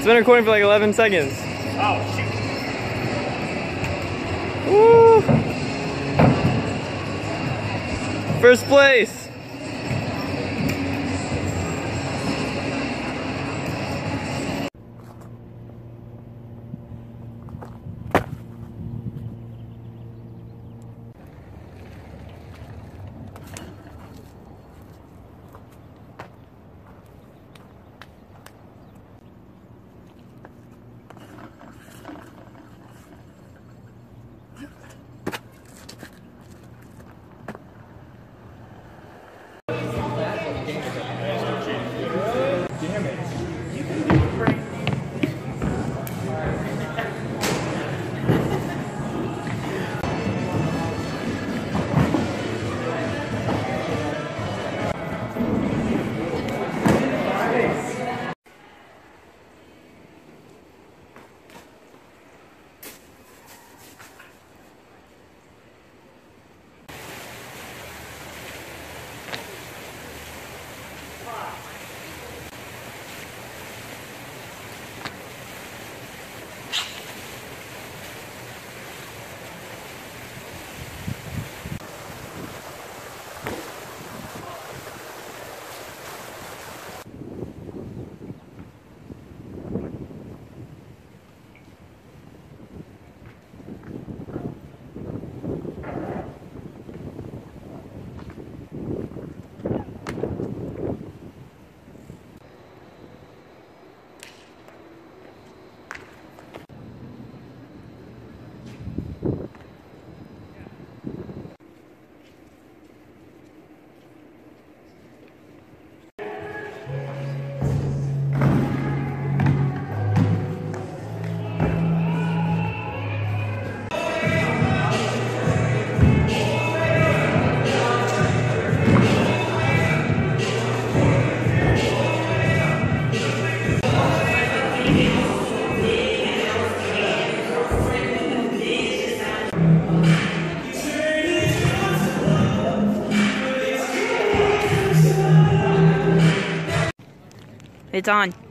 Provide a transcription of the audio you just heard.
It's been recording for like 11 seconds. Oh, shoot. Woo! First place. It's on.